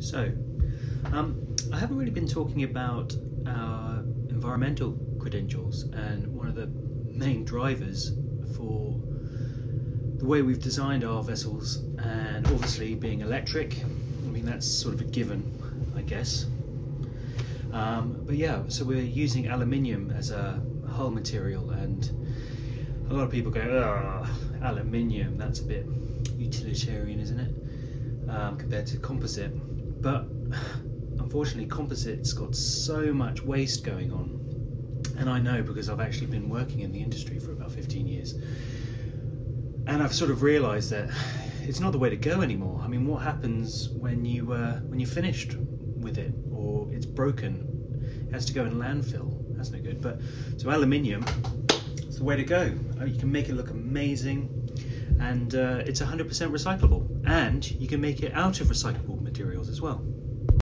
So, um, I haven't really been talking about our environmental credentials, and one of the main drivers for the way we've designed our vessels, and obviously being electric. I mean, that's sort of a given, I guess. Um, but yeah, so we're using aluminium as a hull material, and a lot of people go, "Ah, aluminium, that's a bit utilitarian, isn't it?" Um, compared to composite. But unfortunately, composite's got so much waste going on. And I know because I've actually been working in the industry for about 15 years. And I've sort of realized that it's not the way to go anymore. I mean, what happens when you uh, when you're finished with it or it's broken? It has to go in landfill. That's no good. But so aluminium, it's the way to go. Uh, You can make it look amazing, and uh, it's 100% recyclable. And you can make it out of recyclable materials as well.